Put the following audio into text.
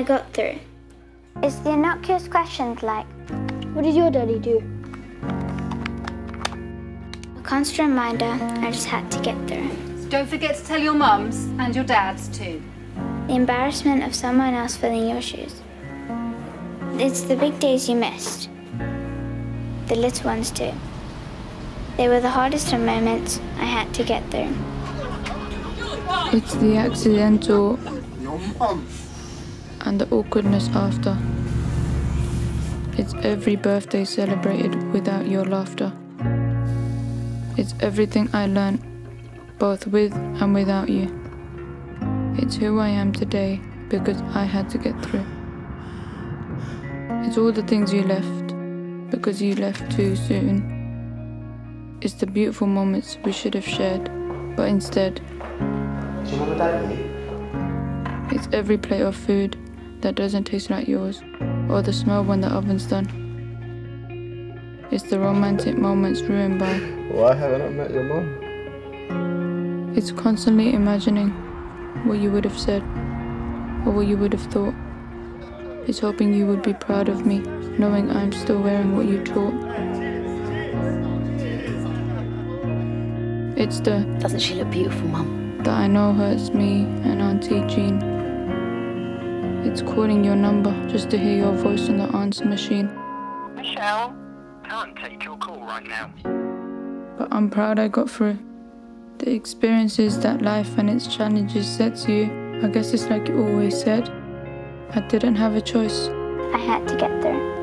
I got through. It's the innocuous questions like, What did your daddy do? A constant reminder I just had to get through. Don't forget to tell your mums and your dads too. The embarrassment of someone else filling your shoes. It's the big days you missed. The little ones too. They were the hardest of moments I had to get through. It's the accidental and the awkwardness after. It's every birthday celebrated without your laughter. It's everything I learned, both with and without you. It's who I am today because I had to get through. It's all the things you left because you left too soon. It's the beautiful moments we should have shared, but instead, it's every plate of food that doesn't taste like yours, or the smell when the oven's done. It's the romantic moments ruined by. Why haven't I met your mom? It's constantly imagining what you would have said, or what you would have thought. It's hoping you would be proud of me, knowing I'm still wearing what you taught. It's the Doesn't she look beautiful, Mum? that I know hurts me and Auntie Jean. It's calling your number just to hear your voice on the answer machine. Michelle, can't take your call right now. But I'm proud I got through. The experiences that life and its challenges sets you, I guess it's like you always said. I didn't have a choice. I had to get through.